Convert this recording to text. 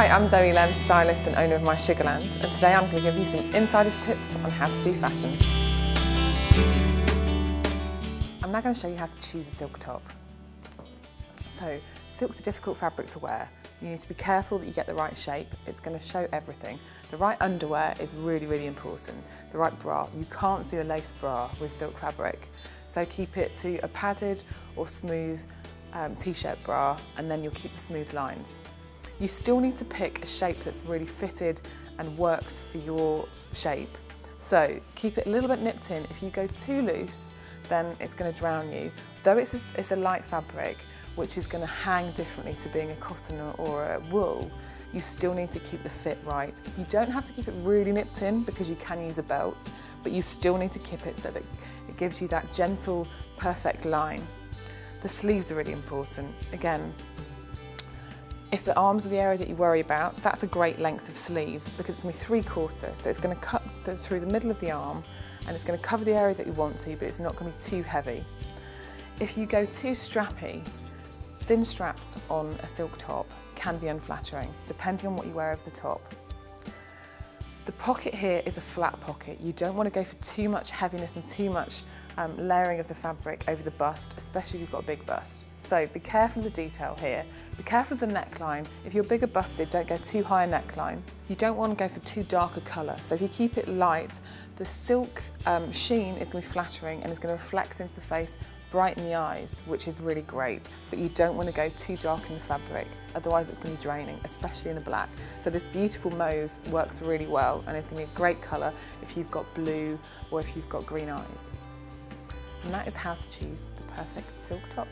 Hi, I'm Zoe Lem, stylist and owner of My Sugarland, and today I'm going to give you some insider's tips on how to do fashion. I'm now going to show you how to choose a silk top. So, silk's a difficult fabric to wear. You need to be careful that you get the right shape. It's going to show everything. The right underwear is really, really important. The right bra. You can't do a lace bra with silk fabric. So keep it to a padded or smooth um, t-shirt bra and then you'll keep the smooth lines. You still need to pick a shape that's really fitted and works for your shape. So keep it a little bit nipped in. If you go too loose, then it's going to drown you. Though it's a, it's a light fabric, which is going to hang differently to being a cotton or a wool, you still need to keep the fit right. You don't have to keep it really nipped in because you can use a belt, but you still need to keep it so that it gives you that gentle, perfect line. The sleeves are really important. Again, if the arms are the area that you worry about, that's a great length of sleeve because it's only three quarter. So it's going to cut the, through the middle of the arm and it's going to cover the area that you want to, but it's not going to be too heavy. If you go too strappy, thin straps on a silk top can be unflattering, depending on what you wear over the top. The pocket here is a flat pocket. You don't want to go for too much heaviness and too much um, layering of the fabric over the bust, especially if you've got a big bust. So be careful of the detail here. Be careful of the neckline. If you're bigger busted, don't go too high a neckline. You don't want to go for too dark a colour. So if you keep it light, the silk um, sheen is going to be flattering and it's going to reflect into the face, brighten the eyes, which is really great. But you don't want to go too dark in the fabric, otherwise it's going to be draining, especially in a black. So this beautiful mauve works really well and it's going to be a great colour if you've got blue or if you've got green eyes. And that is how to choose the perfect silk top.